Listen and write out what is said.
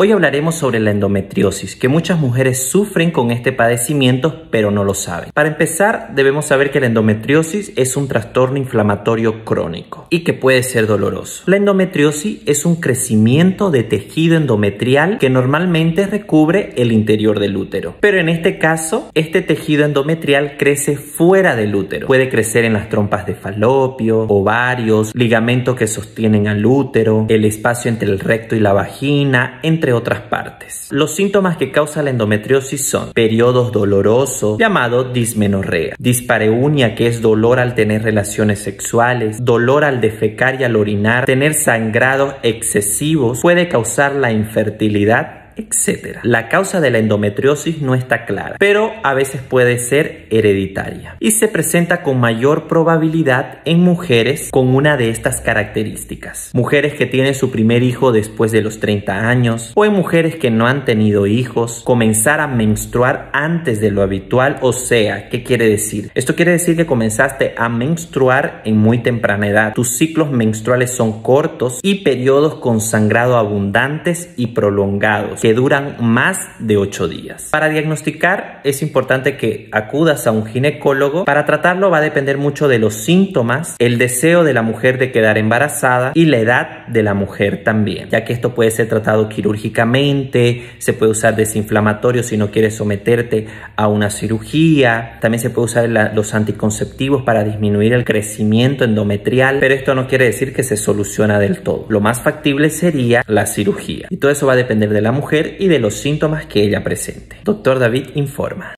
Hoy hablaremos sobre la endometriosis, que muchas mujeres sufren con este padecimiento pero no lo saben. Para empezar, debemos saber que la endometriosis es un trastorno inflamatorio crónico y que puede ser doloroso. La endometriosis es un crecimiento de tejido endometrial que normalmente recubre el interior del útero. Pero en este caso, este tejido endometrial crece fuera del útero. Puede crecer en las trompas de falopio, ovarios, ligamentos que sostienen al útero, el espacio entre el recto y la vagina, entre otras partes. Los síntomas que causa la endometriosis son periodos dolorosos, llamado dismenorrea, dispareunia, que es dolor al tener relaciones sexuales, dolor al defecar y al orinar, tener sangrados excesivos, puede causar la infertilidad etc. La causa de la endometriosis no está clara, pero a veces puede ser hereditaria y se presenta con mayor probabilidad en mujeres con una de estas características. Mujeres que tienen su primer hijo después de los 30 años o en mujeres que no han tenido hijos, comenzar a menstruar antes de lo habitual, o sea, ¿qué quiere decir? Esto quiere decir que comenzaste a menstruar en muy temprana edad. Tus ciclos menstruales son cortos y periodos con sangrado abundantes y prolongados duran más de 8 días. Para diagnosticar es importante que acudas a un ginecólogo. Para tratarlo va a depender mucho de los síntomas, el deseo de la mujer de quedar embarazada y la edad de la mujer también, ya que esto puede ser tratado quirúrgicamente, se puede usar desinflamatorio si no quieres someterte a una cirugía, también se puede usar los anticonceptivos para disminuir el crecimiento endometrial, pero esto no quiere decir que se soluciona del todo. Lo más factible sería la cirugía y todo eso va a depender de la y de los síntomas que ella presente. Doctor David informa.